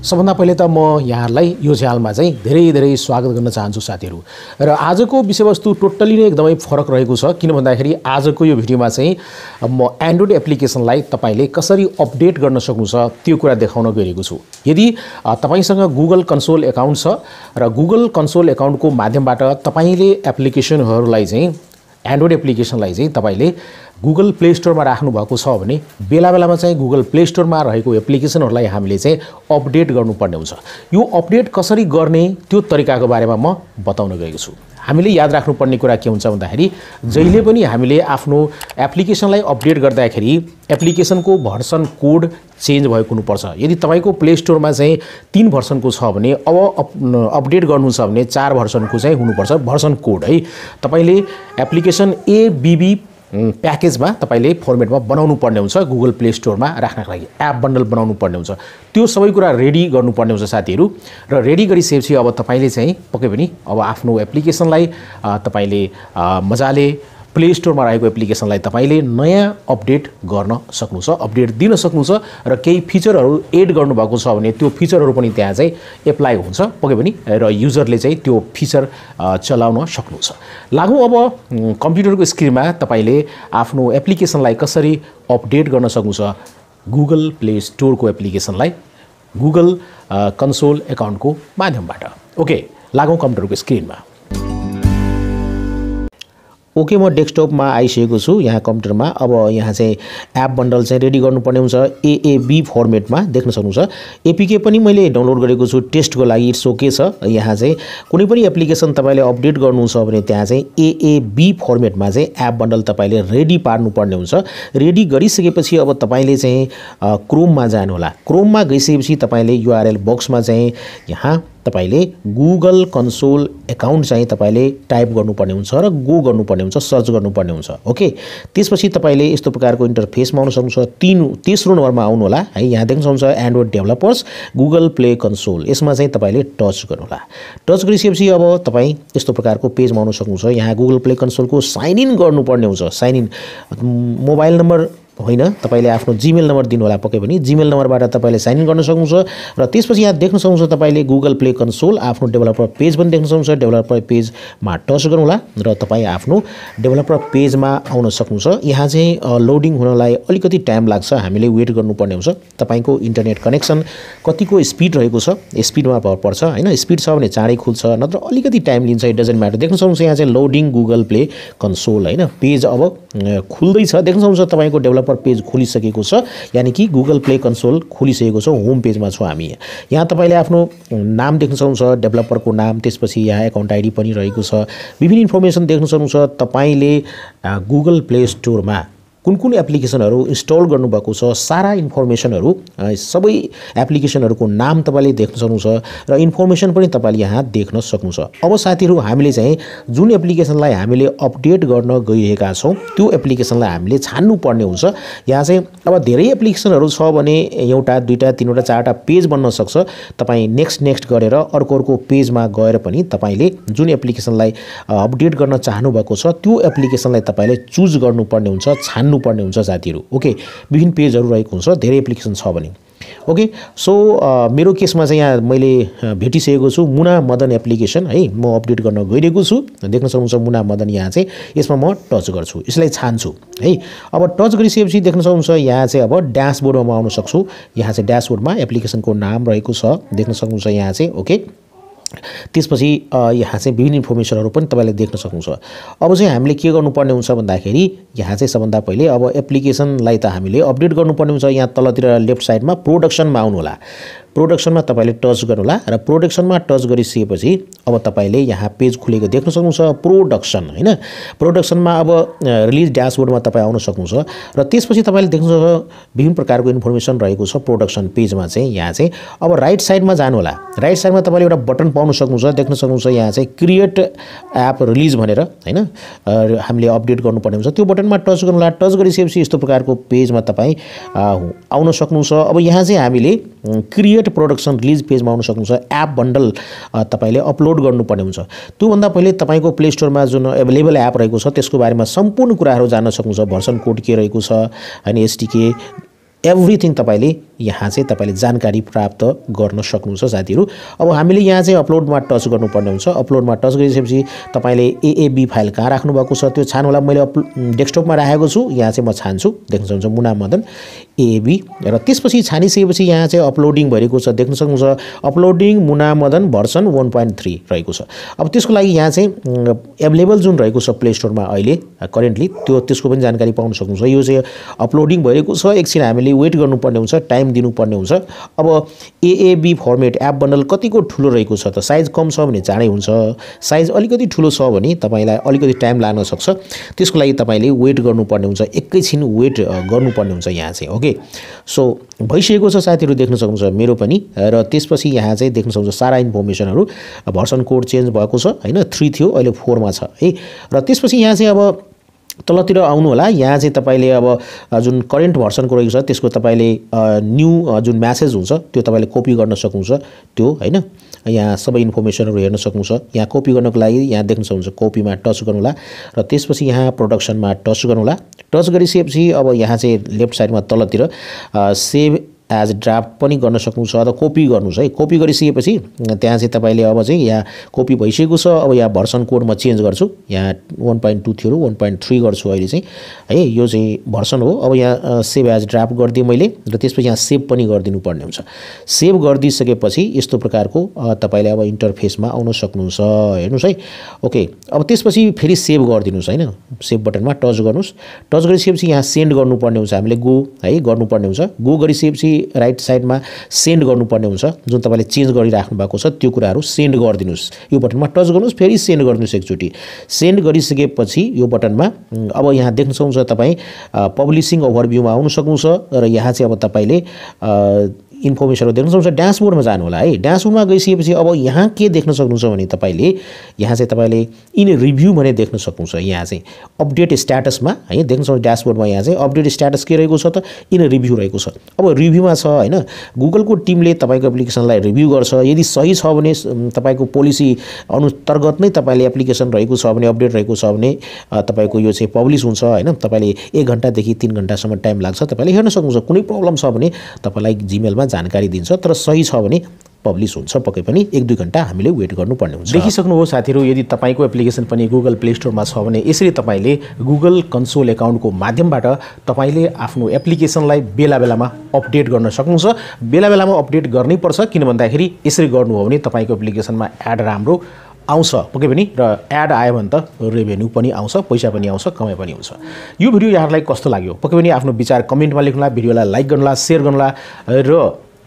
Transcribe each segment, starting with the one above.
सबभन्दा पहिले त म यहाँहरूलाई यो च्यानलमा चाहिँ धेरै धेरै स्वागत गर्न चाहन्छु साथीहरू। र आजको विषयवस्तु टोटल्ली नै एकदमै फरक रहेको छ किन भन्दाखेरि आजको यो भिडियोमा चाहिँ म एन्ड्रोइड एप्लिकेसनलाई तपाईँले कसरी अपडेट गर्न सक्नुहुन्छ त्यो कुरा देखाउन गइरहेको छु। यदि तपाईँसँग गुगल कन्सोल एकाउन्ट छ र गुगल कन्सोल एकाउन्टको माध्यमबाट तपाईँले एप्लिकेसनहरूलाई चाहिँ एन्ड्रोइड एप्लिकेसनलाई चाहिँ तपाईँले गुगल प्ले स्टोरमा राख्नुभएको छ भने बेला बेलामा चाहिँ गुगल प्ले स्टोरमा रहेको एप्लिकेसनहरूलाई हामीले चाहिँ अपडेट गर्नुपर्ने हुन्छ। यो अपडेट कसरी गर्ने त्यो तरिकाको बारेमा म बताउन गएको छु। हामीले याद राख्नुपर्ने कुरा के हुन्छ भन्दाखेरि जहिले पनि हामीले आफ्नो एप्लिकेसनलाई अपडेट गर्दाखेरि एप्लिकेसनको भर्सन कोड चेन्ज भएको हुनुपर्छ। यदि तपाईँको प्ले स्टोरमा चाहिँ तिन भर्सनको छ भने अब अप अपडेट गर्नु छ भने चार भर्सनको चाहिँ हुनुपर्छ। भर्सन कोड है। तपाईँले एप्लिकेसन एबिबी प्याकेजमा तपाईँले फर्मेटमा बनाउनु पर्ने हुन्छ गुगल प्ले स्टोरमा राख्नको लागि। एप बन्डल बनाउनु पर्ने हुन्छ। त्यो सबै कुरा रेडी गर्नुपर्ने हुन्छ साथीहरू। र रेडी गरिसकेपछि अब तपाईँले चाहिँ पक्कै पनि अब आफ्नो एप्लिकेसनलाई तपाईँले मजाले प्ले स्टोरमा रहेको एप्लिकेसनलाई तपाईँले नयाँ अपडेट गर्न सक्नुहुन्छ अपडेट दिन सक्नुहुन्छ र केही फिचरहरू एड गर्नुभएको छ भने त्यो फिचरहरू पनि त्यहाँ चाहिँ एप्लाई हुन्छ पक्कै पनि र युजरले चाहिँ त्यो फिचर चलाउन सक्नुहुन्छ। लागौँ अब कम्प्युटरको स्क्रिनमा तपाईँले आफ्नो एप्लिकेसनलाई कसरी अपडेट गर्न सक्नुहुन्छ गुगल प्ले स्टोरको एप्लिकेसनलाई गुगल कन्सोल एकाउन्टको माध्यमबाट। ओके लागौँ कम्प्युटरको स्क्रिनमा ओके म डेस्कटपमा आइसकेको छु यहाँ कम्प्युटरमा। अब यहाँ चाहिँ एप बन्डल चाहिँ रेडी गर्नुपर्ने हुन्छ। एएबी फर्मेटमा देख्न सक्नुहुन्छ। एपिके पनि मैले डाउनलोड गरेको छु टेस्टको लागि इट्स ओके छ। यहाँ चाहिँ कुनै पनि एप्लिकेसन तपाईँले अपडेट गर्नु छ भने त्यहाँ चाहिँ एएबी फर्मेटमा चाहिँ एप बन्डल तपाईँले रेडी पार्नुपर्ने हुन्छ। रेडी गरिसकेपछि अब तपाईँले चाहिँ क्रोममा जानुहोला। क्रोममा गइसकेपछि तपाईँले युआरएल बक्समा चाहिँ यहाँ तपाईँले गुगल कन्सोल एकाउन्ट चाहिँ तपाईँले टाइप गर्नुपर्ने हुन्छ र गो गर्नुपर्ने हुन्छ सर्च गर्नुपर्ने हुन्छ ओके त्यसपछि तपाईँले यस्तो प्रकारको इन्टरफेसमा आउन सक्नुहुन्छ। तिन तेस्रो नम्बरमा आउनु होला है यहाँ देख्न सक्नुहुन्छ Android developers Google Play console यसमा चाहिँ तपाईँले टच गर्नुहोला। टच गरिसकेपछि अब तपाईँ यस्तो प्रकारको पेजमा आउन सक्नुहुन्छ। यहाँ गुगल प्ले कन्सोलको साइन इन गर्नुपर्ने हुन्छ साइन इन मोबाइल नम्बर होइन? तपाईँले आफ्नो जिमेल नम्बर दिनु होला पक्कै पनि। जिमेल नम्बरबाट तपाईँले साइन इन गर्न सक्नुहुन्छ र त्यसपछि यहाँ देख्न सक्नुहुन्छ तपाईँले गुगल प्ले कन्सोल आफ्नो डेभलपर पेज पनि देख्न सक्नुहुन्छ। डेभलपर पेजमा टच गर्नुहोला र तपाईँ आफ्नो डेभलपर पेजमा आउन सक्नुहुन्छ। यहाँ चाहिँ लोडिङ हुनलाई अलिकति टाइम लाग्छ। हामीले वेट गर्नुपर्ने हुन्छ। तपाईँको इन्टरनेट कनेक्सन कतिको स्पिड रहेको छ स्पिडमा भर पर्छ होइन? स्पिड छ भने चाँडै खुल्छ नत्र अलिकति टाइम लिन्छ इट डजन्ट म्याटर देख्न सक्नुहुन्छ यहाँ चाहिँ लोडिङ गुगल प्ले कन्सोल होइन? पेज अब खुल्दैछ। देख्न सक्नुहुन्छ तपाईँको डेभलपर पेज खोलिसकेको छ। यानि कि गुगल प्ले कन्सोल खोलिसकेको छ होम पेजमा छौँ हामी। यहाँ तपाईँले आफ्नो नाम देख्न सक्नुहुन्छ डेभलपरको नाम त्यसपछि यहाँ एकाउन्ट आइडी पनि रहेको छ। विभिन्न इन्फर्मेसन देख्न सक्नुहुन्छ तपाईँले गुगल प्ले स्टोरमा कुन कुन एप्लिकेसनहरू इन्स्टल गर्नुभएको छ सारा इन्फर्मेसनहरू सबै एप्लिकेसनहरूको नाम तपाईँले देख्न सक्नुहुन्छ र इन्फर्मेसन पनि तपाईँले यहाँ देख्न सक्नुहुन्छ। अब साथीहरू हामीले चाहिँ जुन एप्लिकेसनलाई हामीले अपडेट गर्न गइरहेका छौँ त्यो एप्लिकेसनलाई हामीले छान्नुपर्ने हुन्छ। यहाँ चाहिँ अब धेरै एप्लिकेसनहरू छ भने एउटा दुईवटा तिनवटा चारवटा पेज बन्न सक्छ। तपाईँ नेक्स्ट नेक्स्ट गरेर अर्को अर्को पेजमा गएर पनि तपाईँले जुन एप्लिकेसनलाई अपडेट गर्न चाहनुभएको छ त्यो एप्लिकेसनलाई तपाईँले चुज गर्नुपर्ने हुन्छ छान्नुपर्ने हुन्छ साथीहरू। ओके विभिन्न पेजहरू रहेको हुन्छ धेरै एप्लिकेसन छ भने। ओके सो मेरो केसमा चाहिँ यहाँ मैले भेटिसकेको छु मुना मदन एप्लिकेसन है? म अपडेट गर्न गइरहेको छु। देख्न सक्नुहुन्छ मुना मदन यहाँ चाहिँ। यसमा म टच गर्छु। यसलाई छान्छु है? अब टच गरिसकेपछि देख्न सक्नुहुन्छ यहाँ चाहिँ अब ड्यासबोर्डमा म आउन सक्छु। यहाँ चाहिँ ड्यासबोर्डमा एप्लिकेसनको नाम रहेको छ। देख्न सक्नुहुन्छ यहाँ चाहिँ। ओके त्यसपछि यहाँ चाहिँ विभिन्न इन्फर्मेसनहरू पनि तपाईँले देख्न सक्नुहुन्छ। अब चाहिँ हामीले के गर्नुपर्ने हुन्छ भन्दाखेरि यहाँ चाहिँ सबभन्दा पहिले अब एप्लिकेसनलाई त हामीले अपडेट गर्नुपर्ने हुन्छ। यहाँ तलतिर लेफ्ट साइडमा प्रोडक्सनमा आउनु होला। प्रोडक्सनमा तपाईँले टच गर्नुहोला र प्रोडक्सनमा टच गरिसकेपछि अब तपाईँले यहाँ पेज खुलेको देख्न सक्नुहुन्छ प्रोडक्सन होइन? प्रोडक्सनमा अब रिलिज ड्यासबोर्डमा तपाईँ आउन सक्नुहुन्छ र त्यसपछि तपाईँले देख्न विभिन्न प्रकारको इन्फर्मेसन रहेको छ प्रोडक्सन पेजमा चाहिँ यहाँ चाहिँ। अब राइट साइडमा जानुहोला। राइट साइडमा तपाईँले एउटा बटन पाउन सक्नुहुन्छ देख्न सक्नुहुन्छ यहाँ चाहिँ क्रिएट एप रिलिज भनेर होइन? हामीले अपडेट गर्नुपर्ने हुन्छ। त्यो बटनमा टच गर्नुहोला। टच गरिसकेपछि यस्तो प्रकारको पेजमा तपाईँ आउन सक्नुहुन्छ। अब यहाँ चाहिँ हामीले क्रिएट प्रोडक्सन रिलिज पेजमा आउन सक्नुहुन्छ। एप बन्डल तपाईँले अपलोड गर्नुपर्ने हुन्छ। त्योभन्दा पहिले तपाईँको प्ले स्टोरमा जुन एभाइलेबल एप रहेको छ त्यसको बारेमा सम्पूर्ण कुराहरू जान्न सक्नुहुन्छ। भर्सन कोड के रहेको छ होइन एसटिके एभ्रिथिङ तपाईँले यहाँ चाहिँ तपाईँले जानकारी प्राप्त गर्न सक्नुहुन्छ साथीहरू। अब हामीले यहाँ चाहिँ अपलोडमा टच गर्नुपर्ने हुन्छ। अपलोडमा टच गरिसकेपछि तपाईँले एएबी फाइल कहाँ राख्नुभएको छ त्यो छानौँला मैले अप डेस्कटपमा राखेको छु। यहाँ चाहिँ म छान्छु। देख्न सक्नुहुन्छ मुना मदन एएबी र त्यसपछि छानिसकेपछि यहाँ चाहिँ अपलोडिङ भइरहेको छ। देख्न सक्नुहुन्छ uploading Muna Madan version one point three रहेको छ। अब त्यसको लागि यहाँ चाहिँ एभाइलेबल जुन रहेको छ प्ले स्टोरमा अहिले करेन्टली त्यो त्यसको पनि जानकारी पाउन सक्नुहुन्छ। यो चाहिँ अपलोडिङ भइरहेको छ। एकछिन हामीले वेट गर्नुपर्ने हुन्छ टाइम दिनुपर्ने हुन्छ। अब एएबी फर्मेट एप बन्डल कतिको ठुलो रहेको छ त? साइज कम छ भने चाँडै हुन्छ। साइज अलिकति ठुलो छ भने तपाईँलाई अलिकति टाइम लाग्न सक्छ। त्यसको लागि तपाईँले वेट गर्नुपर्ने हुन्छ। एकैछिन वेट गर्नुपर्ने हुन्छ यहाँ चाहिँ ओके सो भइसकेको छ साथीहरू देख्न सक्नुहुन्छ मेरो पनि र त्यसपछि यहाँ चाहिँ देख्न सक्नुहुन्छ सारा इन्फर्मेसनहरू। भर्सन कोड चेन्ज भएको छ होइन? थ्री थियो अहिले फोरमा छ है? र त्यसपछि यहाँ चाहिँ अब तलतिर आउनु होला। यहाँ चाहिँ तपाईँले अब जुन करेन्ट भर्सनको रहेको छ त्यसको तपाईँले न्यू जुन म्यासेज हुन्छ त्यो तपाईँले कपी गर्न सक्नुहुन्छ। त्यो होइन? यहाँ सबै इन्फर्मेसनहरू हेर्न सक्नुहुन्छ। यहाँ कपी गर्नको लागि यहाँ देख्न सक्नुहुन्छ कपीमा टच गर्नुहोला र त्यसपछि यहाँ प्रोडक्सनमा टच गर्नुहोला टच गरिसकेपछि अब यहाँ चाहिँ लेफ्ट साइडमा तलतिर सेभ एज ड्राफ्ट पनि गर्न सक्नुहुन्छ अथवा कपी गर्नुहोस् है कपी गरिसकेपछि त्यहाँ चाहिँ तपाईँले अब चाहिँ यहाँ कपी भइसकेको छ। अब यहाँ भर्सन कोड म चेन्ज गर्छु। यहाँ वान पोइन्ट टू थियो वान पोइन्ट थ्री गर्छु अहिले चाहिँ। है यो चाहिँ भर्सन हो। अब यहाँ सेभ एज ड्राफ्ट गरिदिएँ मैले र त्यसपछि यहाँ सेभ पनि गरिदिनु पर्ने हुन्छ। सेभ गरिदिइसकेपछि यस्तो प्रकारको तपाईँले अब इन्टरफेसमा आउन सक्नुहुन्छ। हेर्नुहोस् है। ओके अब त्यसपछि फेरि सेभ गरिदिनुहोस् होइन? सेभ बटनमा टच गर्नुहोस्। टच गरिसकेपछि यहाँ सेन्ड गर्नुपर्ने हुन्छ। हामीले गो है गर्नुपर्ने हुन्छ। गो गरिसकेपछि राइट साइडमा सेन्ड गर्नुपर्ने हुन्छ जुन तपाईँले चेन्ज गरिराख्नु भएको छ त्यो कुराहरू सेन्ड गरिदिनुहोस्। यो बटनमा टच गर्नुहोस् फेरि सेन्ड गरिदिनुहोस् एकचोटि। सेन्ड गरिसकेपछि यो बटनमा अब यहाँ देख्न सक्नुहुन्छ तपाईँ पब्लिसिङ ओभरभ्यूमा आउनु सक्नुहुन्छ र यहाँ चाहिँ अब तपाईँले इन्फर्मेसनहरू देख्न सक्नुहुन्छ। ड्यासबोर्डमा जानु होला है। ड्यासबोर्डमा गइसकेपछि अब यहाँ के देख्न सक्नुहुन्छ भने तपाईँले यहाँ चाहिँ तपाईँले इन रिभ्यू भने देख्न सक्नुहुन्छ। यहाँ चाहिँ अपडेट स्ट्याटसमा है देख्न सक्नुहुन्छ ड्यासबोर्डमा यहाँ चाहिँ अपडेट स्ट्याटस के रहेको छ त? इन रिभ्यू रहेको छ। अब रिभ्यूमा छ होइन गुगलको टिमले तपाईँको एप्लिकेसनलाई रिभ्यू गर्छ। यदि सही छ भने तपाईँको पोलिसी अन्तर्गत नै तपाईँले एप्लिकेसन रहेको छ भने अपडेट रहेको छ भने तपाईँको यो चाहिँ पब्लिस हुन्छ होइन तपाईँले एक घन्टादेखि तिन घन्टासम्म टाइम लाग्छ। तपाईँले हेर्न सक्नुहुन्छ। कुनै प्रब्लम छ भने तपाईँलाई जिमेलमा जानकारी दिन्छ तर सही छ भने पब्लिस हुन्छ। पक्कै पनि एक दुई घन्टा हामीले वेट गर्नुपर्ने हुन्छ। देखिसक्नुभयो साथीहरू यदि तपाईँको एप्लिकेसन पनि गुगल प्ले स्टोरमा छ भने यसरी तपाईँले गुगल कन्सोल एकाउन्टको माध्यमबाट तपाईँले आफ्नो एप्लिकेसनलाई बेला बेलामा अपडेट गर्न सक्नुहुन्छ। बेला बेलामा अपडेट गर्नैपर्छ किन भन्दाखेरि यसरी गर्नुभयो भने तपाईँको एप्लिकेसनमा एड राम्रो आउँछ। पक्कै पनि। र एड आयो भने त रेभेन्यू पनि आउँछ पैसा पनि आउँछ कमाइ पनि आउँछ यो भिडियो यहाँहरूलाई कस्तो लाग्यो? पक्कै पनि आफ्नो विचार कमेन्टमा लेख्नुहोला भिडियोलाई लाइक गर्नुहोला सेयर गर्नुहोला। र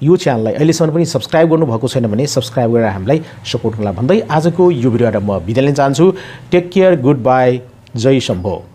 यो च्यानललाई अहिलेसम्म पनि सब्सक्राइब गर्नुभएको छैन भने सब्सक्राइब गरेर हामीलाई सपोर्ट गर्नुहोला भन्दै आजको यो भिडियोबाट म बिदा लिन चाहन्छु। टेक केयर गुड बाई जय शम्भो।